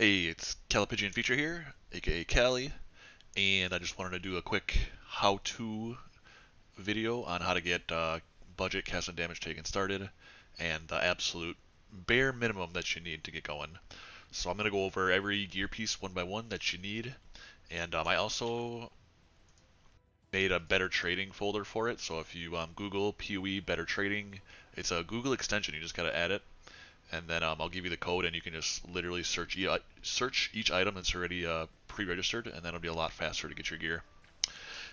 Hey, it's Callipygian Feature here, aka Calli, and I just wanted to do a quick how-to video on how to get uh, budget cast and damage taken started, and the absolute bare minimum that you need to get going. So I'm going to go over every gear piece one by one that you need, and um, I also made a better trading folder for it. So if you um, Google PoE better trading, it's a Google extension. You just got to add it and then um, I'll give you the code, and you can just literally search e search each item that's already uh, pre-registered, and then it'll be a lot faster to get your gear.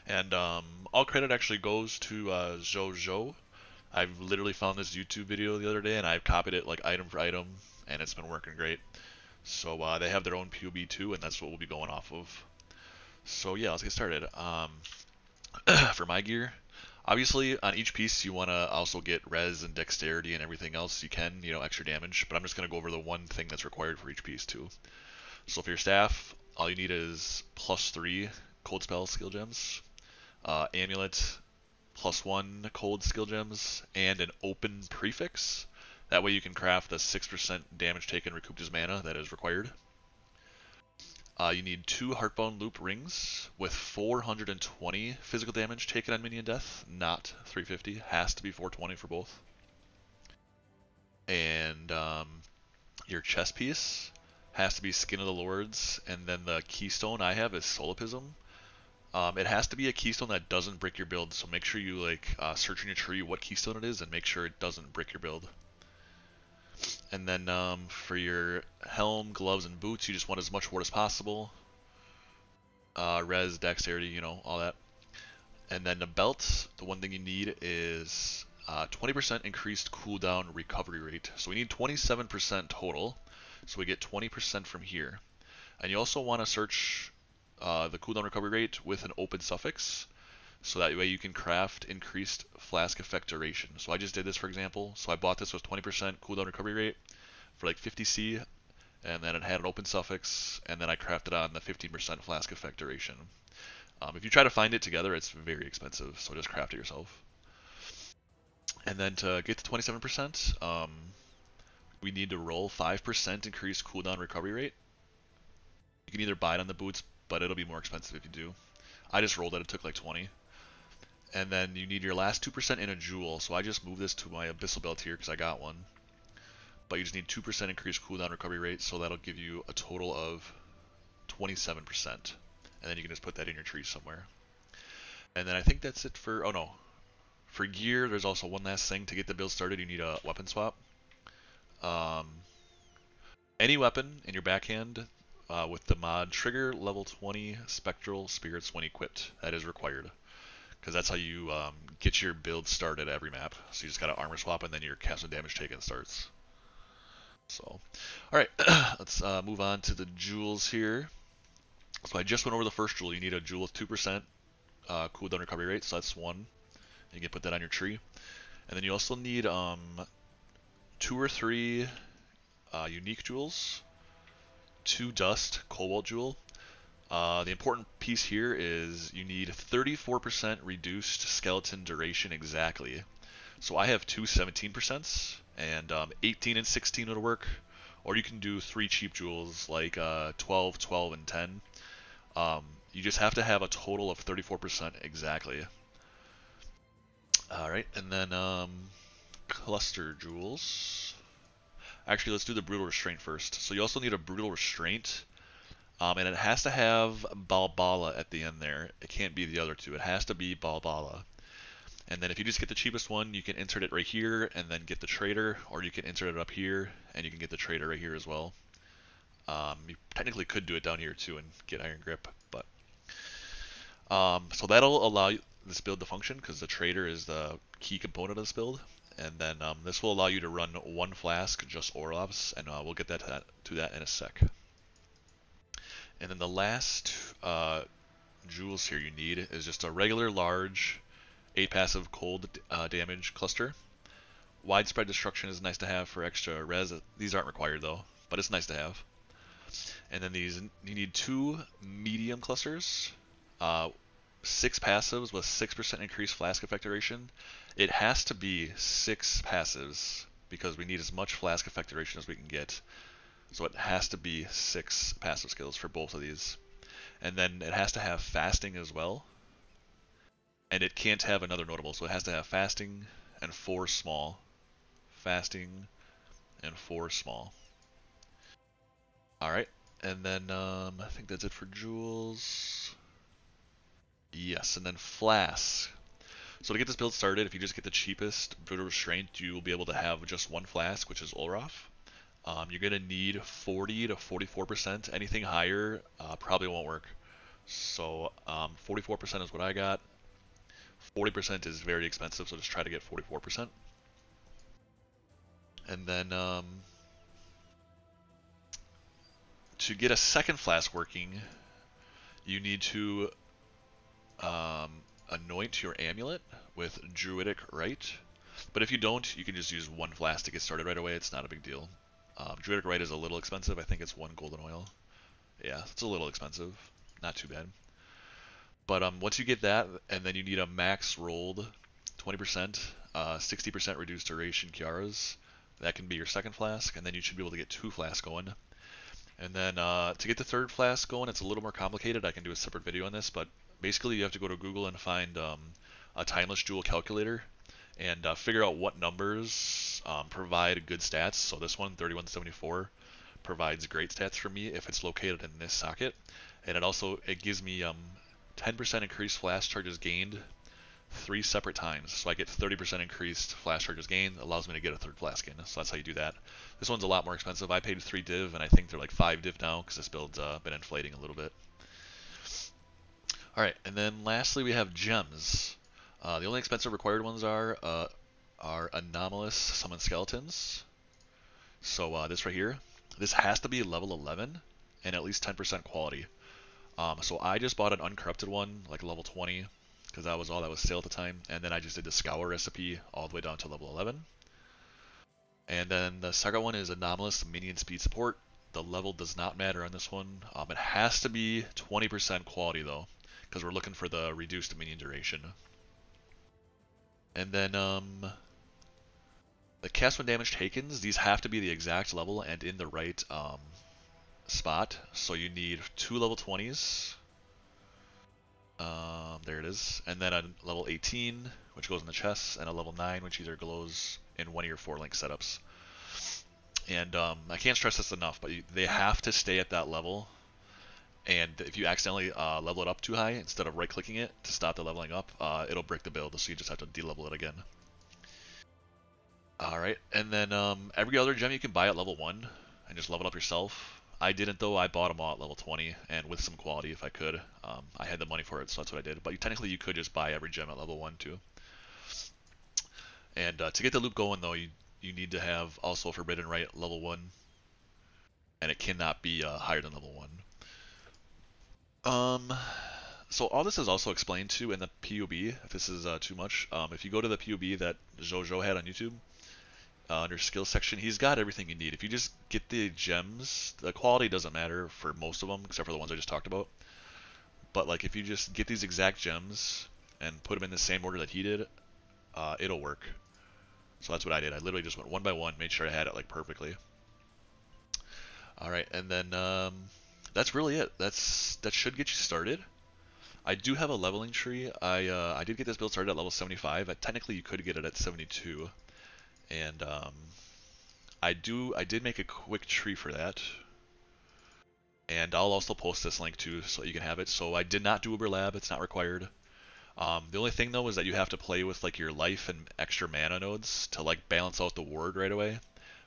And um, all credit actually goes to uh, Zho_Zho. I've literally found this YouTube video the other day, and I've copied it like item for item, and it's been working great. So uh, they have their own POB too, and that's what we'll be going off of. So yeah, let's get started. Um, for my gear, Obviously, on each piece, you want to also get res and dexterity and everything else you can, you know, extra damage. But I'm just going to go over the one thing that's required for each piece, too. So for your staff, all you need is plus three cold spell skill gems, uh, amulet, plus one cold skill gems, and an open prefix. That way you can craft the 6% damage taken recouped as mana that is required. Uh, you need two Heartbound Loop rings with 420 physical damage taken on minion death, not 350. Has to be 420 for both. And um, your chest piece has to be Skin of the Lords, and then the keystone I have is Solipsism. Um, it has to be a keystone that doesn't break your build, so make sure you like uh, search in your tree what keystone it is, and make sure it doesn't break your build. And then um, for your helm, gloves, and boots, you just want as much ward as possible. Uh, res, dexterity, you know, all that. And then the belt, the one thing you need is 20% uh, increased cooldown recovery rate. So we need 27% total. So we get 20% from here. And you also want to search uh, the cooldown recovery rate with an open suffix so that way you can craft increased flask effect duration. So I just did this for example. So I bought this with 20% cooldown recovery rate for like 50C, and then it had an open suffix, and then I crafted on the 15% flask effect duration. Um, if you try to find it together, it's very expensive, so just craft it yourself. And then to get to 27%, um, we need to roll 5% increased cooldown recovery rate. You can either buy it on the boots, but it'll be more expensive if you do. I just rolled it, it took like 20 and then you need your last 2% in a jewel. So I just moved this to my abyssal belt here because I got one. But you just need 2% increased cooldown recovery rate, so that'll give you a total of 27%. And then you can just put that in your tree somewhere. And then I think that's it for, oh no. For gear, there's also one last thing. To get the build started, you need a weapon swap. Um, any weapon in your backhand uh, with the mod trigger level 20 spectral spirits when equipped. That is required because that's how you um, get your build started every map. So you just got to armor swap, and then your cast damage taken starts. So, all right, let's uh, move on to the jewels here. So I just went over the first jewel. You need a jewel with 2% uh, cooldown recovery rate, so that's one. You can put that on your tree. And then you also need um, two or three uh, unique jewels, two dust cobalt jewel, uh, the important piece here is you need 34% reduced skeleton duration exactly. So I have two 17%, and um, 18 and 16 would work. Or you can do three cheap jewels like uh, 12, 12, and 10. Um, you just have to have a total of 34% exactly. Alright, and then um, cluster jewels. Actually, let's do the brutal restraint first. So you also need a brutal restraint um, and it has to have Balbala at the end there. It can't be the other two. It has to be Balbala. And then if you just get the cheapest one, you can insert it right here and then get the Traitor, or you can insert it up here and you can get the Traitor right here as well. Um, you technically could do it down here too and get Iron Grip, but um, so that'll allow you, this build to function because the Traitor is the key component of this build. And then um, this will allow you to run one flask, just Olroth's, and uh, we'll get that to, that to that in a sec. And then the last uh, jewels here you need is just a regular large 8 passive cold uh, damage cluster. Widespread destruction is nice to have for extra res. These aren't required though, but it's nice to have. And then these, you need two medium clusters, uh, six passives with 6% increased flask effect duration. It has to be six passives because we need as much flask effect duration as we can get. So it has to be six passive skills for both of these. And then it has to have fasting as well. And it can't have another notable, so it has to have fasting and four small. Fasting and four small. Alright, and then um, I think that's it for jewels. Yes, and then flask. So to get this build started, if you just get the cheapest Brutal Restraint, you will be able to have just one flask, which is Olroth. Um, you're going to need 40 to 44%. Anything higher uh, probably won't work. So um, 44% is what I got. 40% is very expensive, so just try to get 44%. And then um, to get a second flask working, you need to um, anoint your amulet with Druidic Rite. But if you don't, you can just use one flask to get started right away. It's not a big deal. Um, Druidic Rite is a little expensive. I think it's one golden oil. Yeah, it's a little expensive. Not too bad. But um, once you get that, and then you need a max rolled 20%, 60% uh, reduced duration Kiara's. That can be your second flask, and then you should be able to get two flasks going. And then uh, to get the third flask going, it's a little more complicated. I can do a separate video on this, but basically you have to go to Google and find um, a timeless jewel calculator and uh, figure out what numbers um, provide good stats. So this one, 3174, provides great stats for me if it's located in this socket. And it also it gives me 10% um, increased flask charges gained three separate times. So I get 30% increased flask charges gained, allows me to get a third flask in. So that's how you do that. This one's a lot more expensive. I paid 3 div, and I think they're like 5 div now, because this build's uh, been inflating a little bit. Alright, and then lastly we have gems. Uh, the only expensive required ones are uh, are anomalous summon skeletons. So uh, this right here, this has to be level 11 and at least 10% quality. Um, so I just bought an uncorrupted one, like level 20, because that was all that was sale at the time. And then I just did the scour recipe all the way down to level 11. And then the second one is anomalous minion speed support. The level does not matter on this one. Um, it has to be 20% quality though, because we're looking for the reduced minion duration. And then um, the cast when damage taken, these have to be the exact level and in the right um, spot. So you need two level 20s, um, there it is. And then a level 18, which goes in the chest, and a level 9, which either glows in one of your four link setups. And um, I can't stress this enough, but they have to stay at that level. And if you accidentally uh, level it up too high, instead of right-clicking it to stop the leveling up, uh, it'll break the build, so you just have to de-level it again. Alright, and then um, every other gem you can buy at level 1, and just level it up yourself. I didn't though. I bought them all at level 20 and with some quality if I could. Um, I had the money for it, so that's what I did. But you, technically, you could just buy every gem at level 1 too. And uh, to get the loop going though, you you need to have also Forbidden Rite level 1, and it cannot be uh, higher than level 1. Um, so all this is also explained to in the POB, if this is uh, too much. Um, if you go to the POB that Jojo had on YouTube, uh, under skills section, he's got everything you need. If you just get the gems, the quality doesn't matter for most of them, except for the ones I just talked about. But like if you just get these exact gems and put them in the same order that he did, uh, it'll work. So that's what I did. I literally just went one by one, made sure I had it like perfectly. All right, and then um, that's really it. That's that should get you started. I do have a leveling tree. I uh, I did get this build started at level 75. technically, you could get it at 72 and um, I do I did make a quick tree for that. And I'll also post this link too so you can have it. So I did not do Uber Lab. It's not required. Um, the only thing though is that you have to play with like your life and extra mana nodes to like balance out the ward right away.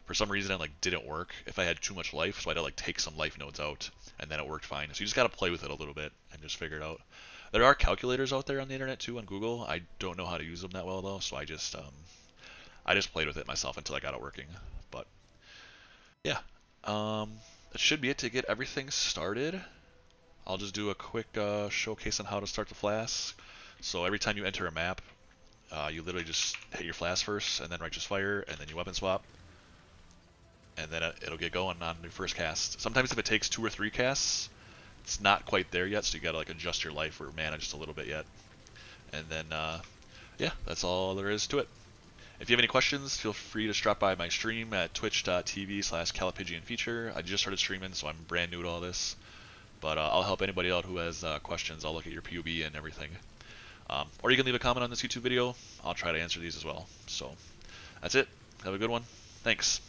For some reason it like didn't work if I had too much life so I had to like take some life nodes out and then it worked fine. So you just got to play with it a little bit and just figure it out. There are calculators out there on the internet too on Google. I don't know how to use them that well though so I just um, I just played with it myself until I got it working. But yeah, um, that should be it to get everything started. I'll just do a quick uh, showcase on how to start the flask. So every time you enter a map, uh, you literally just hit your flask first, and then righteous fire, and then you weapon swap, and then it'll get going on your first cast. Sometimes if it takes two or three casts, it's not quite there yet, so you gotta like adjust your life or mana just a little bit yet. And then, uh, yeah, that's all there is to it. If you have any questions, feel free to drop by my stream at twitch.tv slash Feature. I just started streaming, so I'm brand new to all this. But uh, I'll help anybody out who has uh, questions. I'll look at your POB and everything. Um, or you can leave a comment on this YouTube video. I'll try to answer these as well. So that's it. Have a good one. Thanks.